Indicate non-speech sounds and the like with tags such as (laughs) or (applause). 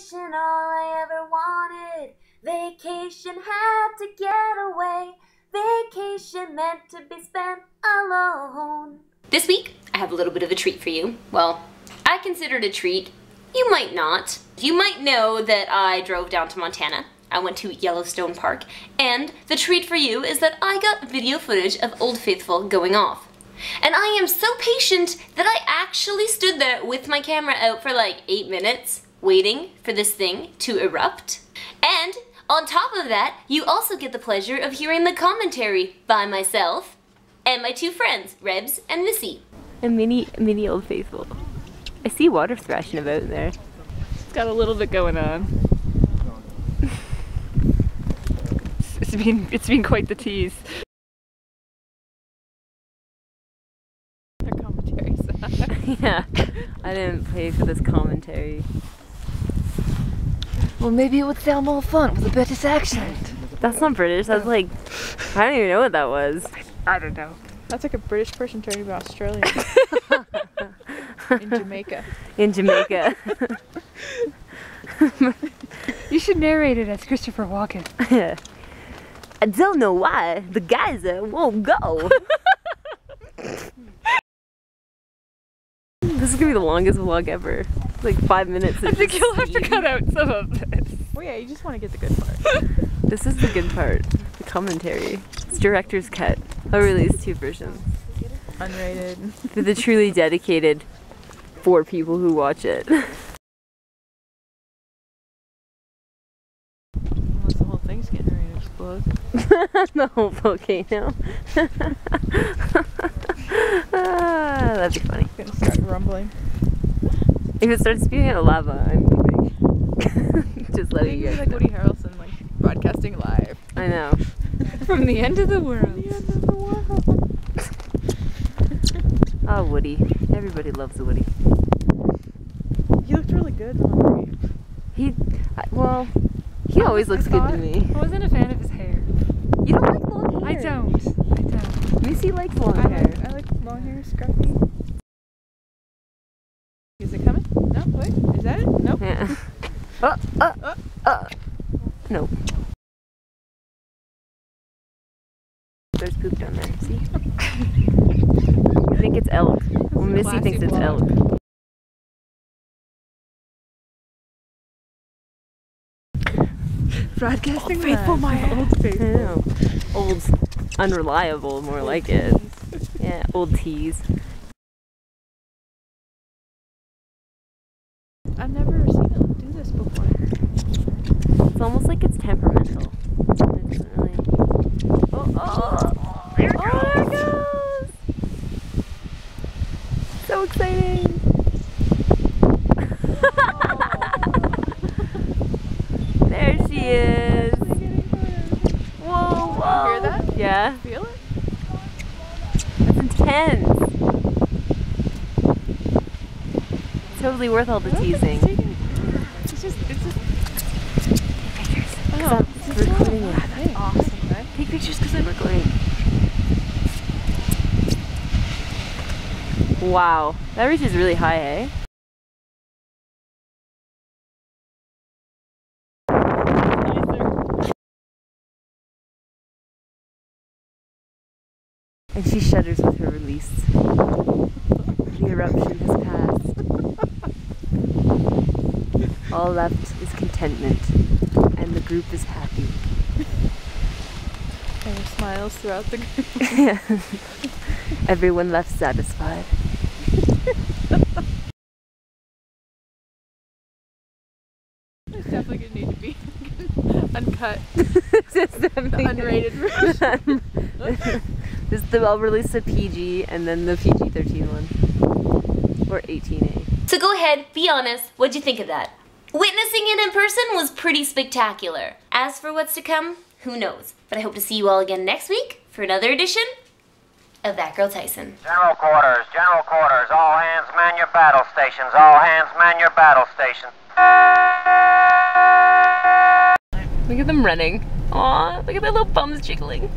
Vacation, all I ever wanted. Vacation had to get away. Vacation meant to be spent alone. This week, I have a little bit of a treat for you. Well, I consider it a treat. You might not. You might know that I drove down to Montana. I went to Yellowstone Park, and the treat for you is that I got video footage of Old Faithful going off. And I am so patient that I actually stood there with my camera out for like eight minutes, waiting for this thing to erupt. And on top of that, you also get the pleasure of hearing the commentary by myself and my two friends, Rebs and Missy. A mini, mini Old Faithful. I see water thrashing about in there. It's got a little bit going on. (laughs) it's been, it's been quite the tease. Their (laughs) commentary yeah, I didn't pay for this commentary. Well, maybe it would sound more fun with a British accent. That's not British. That's like, I don't even know what that was. I don't know. That's like a British person turning to be Australian. (laughs) In Jamaica. In Jamaica. you should narrate it as Christopher Walken. (laughs) I don't know why the geyser uh, won't go. (laughs) this is gonna be the longest vlog ever. It's like five minutes. I think you'll have to cut out some of this. Well, yeah, you just want to get the good part. (laughs) this is the good part. The commentary. It's director's cut. I'll release two versions. Unrated. For the truly dedicated four people who watch it. (laughs) Unless the whole thing's getting ready to explode. (laughs) the whole volcano. Ah, that'd be funny. It's gonna start rumbling. If it starts spewing out lava, I'm leaving. (laughs) Just letting you guys like. Woody Harrelson, like broadcasting live I know. (laughs) From the end of the world. the end of the world. (laughs) Oh, Woody. Everybody loves Woody. He looked really good He, I- well, he always looks good to me. I wasn't a fan of his hair. You don't like long I hair. don't. I don't. Missy likes long I hair. like, Long hair, scruffy. Is it coming? No, wait, is that it? Nope. Yeah. (laughs) Uh, uh, Uh. uh. No. There's poop down there. See? I think it's elk. (laughs) Well, Missy thinks it's elk. Broadcasting faithful, my (laughs) old faithful. Old, unreliable, more like it. Yeah, old tease. I've never seen it do this before. It's almost like it's temperamental. It really. Oh, oh, oh, there it goes! Oh, there it goes! So exciting! (laughs) there she is! Whoa, whoa! Hear that? Yeah, Feel it? Intense. Totally worth all the teasing. It's just, it's just. Oh, it's we're just recording so live. awesome, right? Take pictures because I'm recording. Wow, that reaches really high, eh? And she shudders with her release. The eruption has passed. All left is contentment, and the group is happy. Her smiles throughout the group. (laughs) Everyone left satisfied. There's definitely gonna need to be (laughs) uncut, (laughs) Just definitely- unrated version. This the I'll release the PG and then the PG-13 one. Or eighteen A. So go ahead, be honest, what'd you think of that? Witnessing it in person was pretty spectacular. As for what's to come, who knows? But I hope to see you all again next week for another edition of That Girl Tyson. General quarters, general quarters. All hands man your battle stations. All hands man your battle stations. Look at them running. Aw, look at their little bums jiggling.